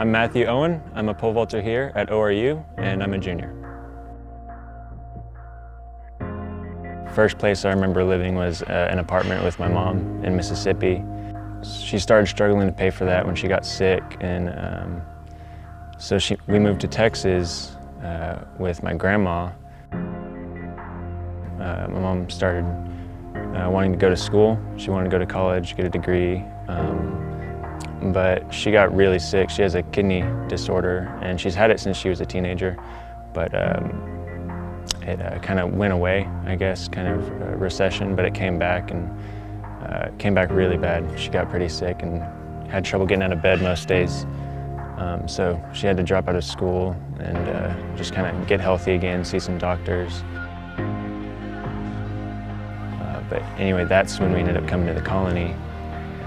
I'm Matthew Owen. I'm a pole vaulter here at ORU, and I'm a junior. First place I remember living was uh, an apartment with my mom in Mississippi. She started struggling to pay for that when she got sick, and um, so she, we moved to Texas uh, with my grandma. Uh, my mom started uh, wanting to go to school. She wanted to go to college, get a degree. Um, but she got really sick. She has a kidney disorder, and she's had it since she was a teenager. But um, it uh, kind of went away, I guess, kind of a recession, but it came back and uh, came back really bad. She got pretty sick and had trouble getting out of bed most days. Um, so she had to drop out of school and uh, just kind of get healthy again, see some doctors. Uh, but anyway, that's when we ended up coming to the colony.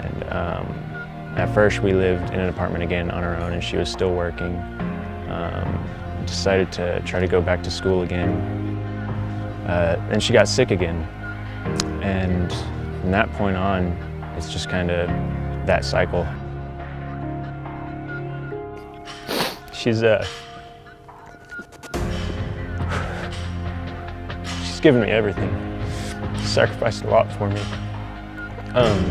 And um, at first we lived in an apartment again on our own and she was still working. Um, decided to try to go back to school again. Uh, and she got sick again. And from that point on, it's just kind of that cycle. She's uh, she's given me everything. Sacrificed a lot for me. Um,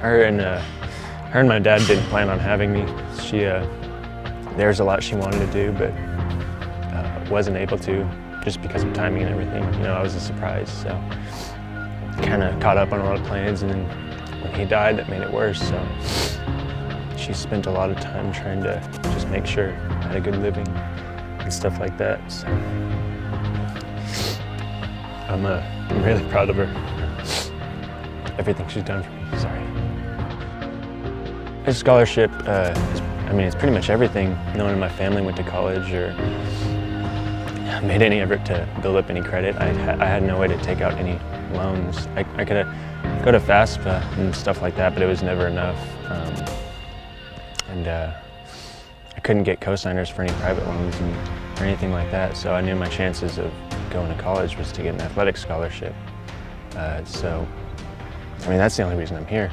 her and uh, her and my dad didn't plan on having me. She, uh, there's a lot she wanted to do, but uh, wasn't able to just because of timing and everything. You know, I was a surprise, so kind of caught up on a lot of plans, and then when he died, that made it worse. So she spent a lot of time trying to just make sure I had a good living and stuff like that. So I'm, uh, I'm really proud of her. Everything she's done for me. Sorry. His scholarship, uh, is, I mean, it's pretty much everything. No one in my family went to college or made any effort to build up any credit. I, I had no way to take out any loans. I, I could go to FAFSA and stuff like that, but it was never enough. Um, and uh, I couldn't get cosigners for any private loans and, or anything like that, so I knew my chances of going to college was to get an athletic scholarship. Uh, so, I mean, that's the only reason I'm here.